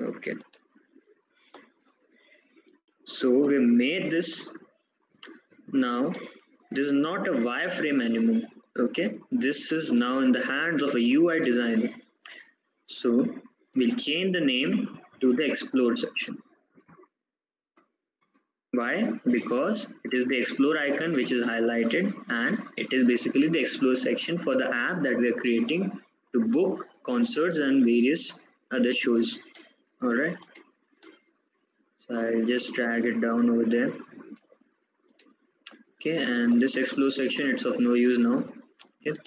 okay. So we made this. Now this is not a wireframe anymore. Okay? This is now in the hands of a ui designer. So we'll change the name to the explore section. Why? Because it is the explore icon which is highlighted and it is basically the explore section for the app that we are creating to book concerts and various other shows all right. So i'll just drag it down over there. Okay and this explore section it's of no use now. Okay.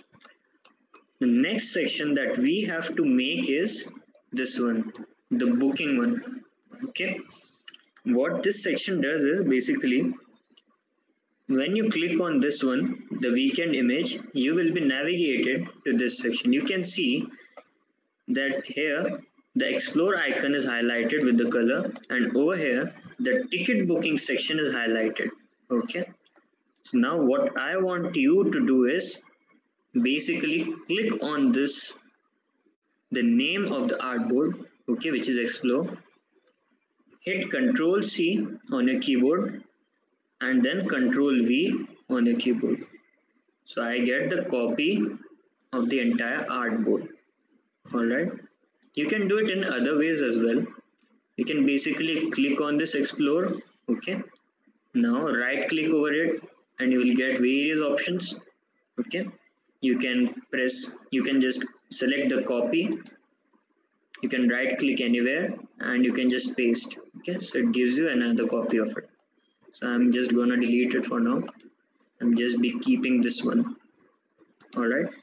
The next section that we have to make is this one the booking one. Okay. What this section does is basically when you click on this one the weekend image you will be navigated to this section. You can see that here the explore icon is highlighted with the color and over here the ticket booking section is highlighted okay so now what i want you to do is basically click on this the name of the artboard okay which is explore hit control C on your keyboard and then control V on your keyboard. So I get the copy of the entire artboard. Alright. You can do it in other ways as well. You can basically click on this explore. Okay. Now right click over it and you will get various options. Okay. You can press, you can just select the copy you can right click anywhere and you can just paste okay so it gives you another copy of it so i'm just gonna delete it for now i'm just be keeping this one all right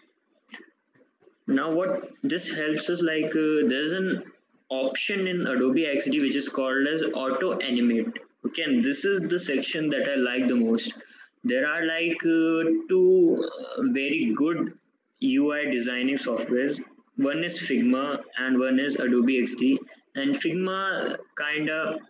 now what this helps us like uh, there's an option in adobe xd which is called as auto animate. Okay and this is the section that i like the most. There are like uh, two uh, very good ui designing softwares. One is Figma and one is Adobe XD and Figma kind of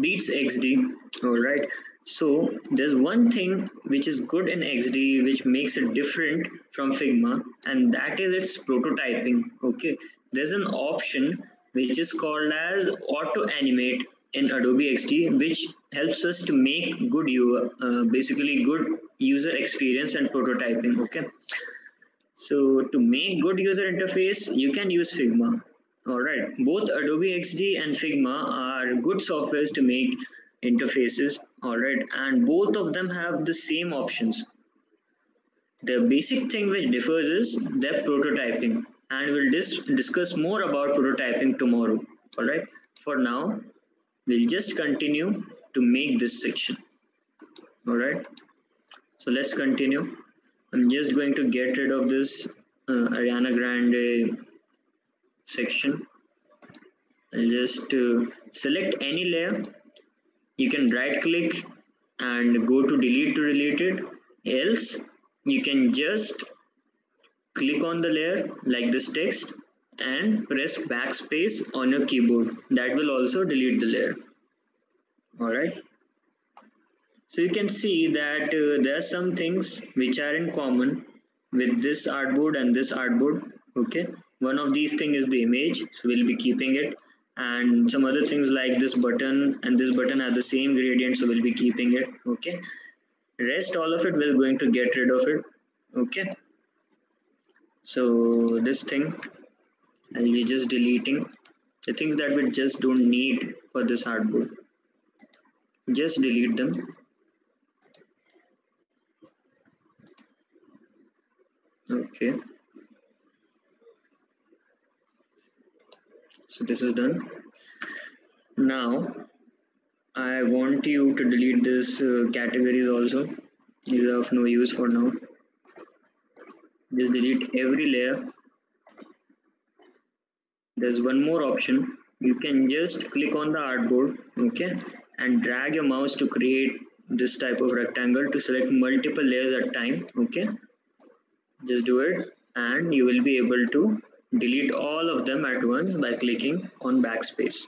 beats XD all right so there's one thing which is good in XD which makes it different from Figma and that is its prototyping okay? There's an option which is called as auto animate in Adobe XD which helps us to make good you uh, basically good user experience and prototyping okay? So to make good user interface, you can use Figma. All right, both Adobe XD and Figma are good softwares to make interfaces. All right, and both of them have the same options. The basic thing which differs is their prototyping, and we'll dis discuss more about prototyping tomorrow. All right, for now, we'll just continue to make this section. All right, so let's continue. I'm just going to get rid of this uh, Ariana Grande section. I'll just uh, select any layer. You can right click and go to delete to delete it. Else, you can just click on the layer like this text and press backspace on your keyboard. That will also delete the layer. Alright. So you can see that uh, there are some things which are in common with this artboard and this artboard. Okay, one of these things is the image, so we'll be keeping it. And some other things like this button and this button have the same gradient, so we'll be keeping it. Okay, rest all of it we're going to get rid of it. Okay, so this thing I'll be just deleting the things that we just don't need for this artboard. Just delete them okay so this is done. Now I want you to delete this uh, categories also. These are of no use for now. Just delete every layer. There's one more option. You can just click on the artboard okay and drag your mouse to create this type of rectangle to select multiple layers at time okay. Just do it and you will be able to delete all of them at once by clicking on backspace.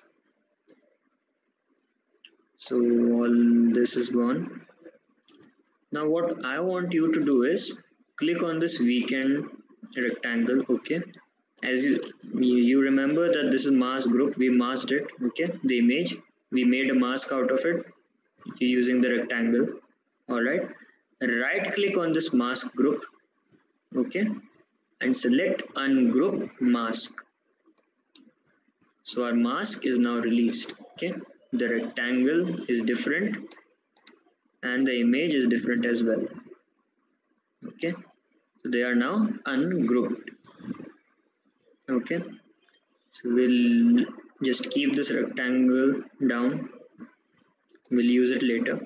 So all this is gone. Now what i want you to do is click on this weekend rectangle okay? As you you remember that this is mask group. We masked it okay? The image. We made a mask out of it using the rectangle. All right? Right click on this mask group okay and select ungroup mask. So our mask is now released okay? The rectangle is different and the image is different as well okay? So they are now ungrouped okay? So we'll just keep this rectangle down. We'll use it later.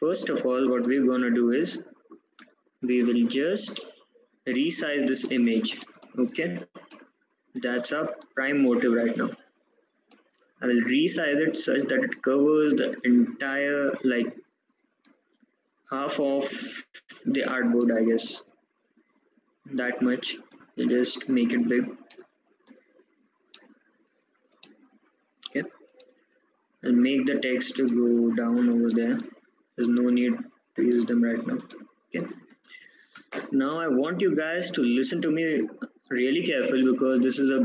First of all what we're to do is we will just resize this image okay? That's our prime motive right now. I will resize it such that it covers the entire like half of the artboard I guess. That much. You just make it big. Okay. And make the text to go down over there. There's no need to use them right now. Okay now I want you guys to listen to me really careful because this is a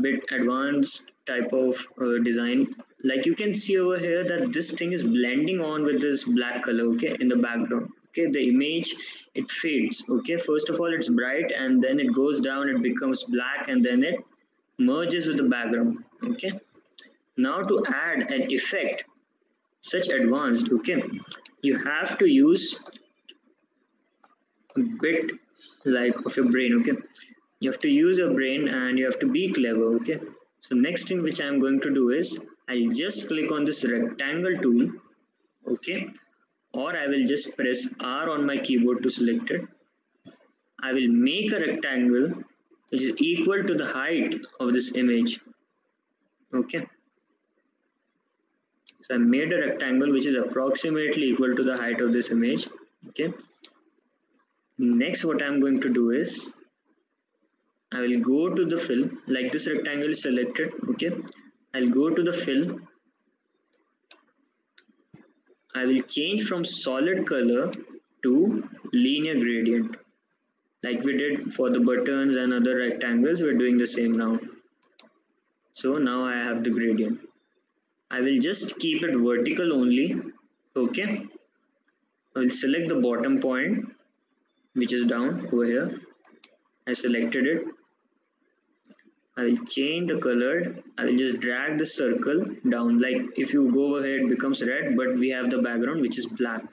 bit advanced type of uh, design. Like you can see over here that this thing is blending on with this black color okay in the background okay? The image it fades okay? First of all it's bright and then it goes down it becomes black and then it merges with the background okay? Now to add an effect such advanced okay? You have to use bit like of your brain okay? You have to use your brain and you have to be clever okay? So next thing which i'm going to do is i'll just click on this rectangle tool okay? Or i will just press r on my keyboard to select it. I will make a rectangle which is equal to the height of this image okay? So i made a rectangle which is approximately equal to the height of this image okay next what i'm going to do is I will go to the fill like this rectangle is selected okay? I'll go to the fill I will change from solid color to linear gradient like we did for the buttons and other rectangles we're doing the same now. So now I have the gradient. I will just keep it vertical only okay? I will select the bottom point which is down over here. I selected it. I will change the color. I will just drag the circle down. Like if you go over here it becomes red but we have the background which is black.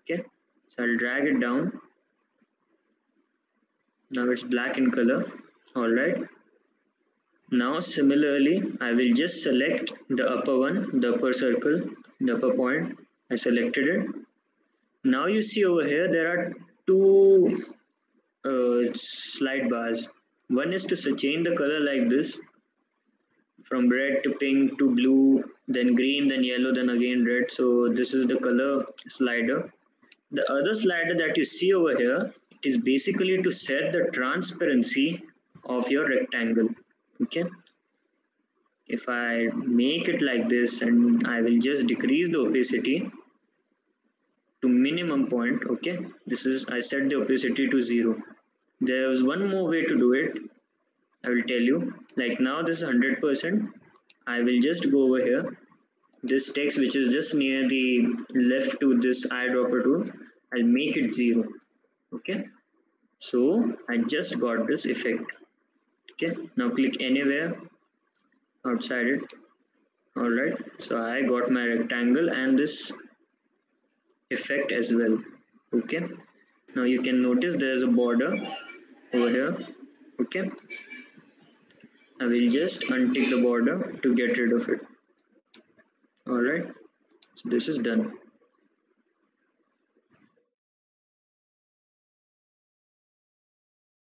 Okay? So I'll drag it down. Now it's black in color. All right. Now similarly I will just select the upper one the upper circle the upper point. I selected it. Now you see over here there are two uh, slide bars. One is to change the color like this. From red to pink to blue then green then yellow then again red. So this is the color slider. The other slider that you see over here is basically to set the transparency of your rectangle. Okay? If I make it like this and I will just decrease the opacity to minimum point okay? This is I set the opacity to zero. There's one more way to do it. I will tell you like now this is 100 percent. I will just go over here. This text which is just near the left to this eyedropper tool i'll make it zero okay? So i just got this effect okay? Now click anywhere outside it. All right so i got my rectangle and this effect as well okay? Now you can notice there's a border over here okay? I will just untick the border to get rid of it. Alright so this is done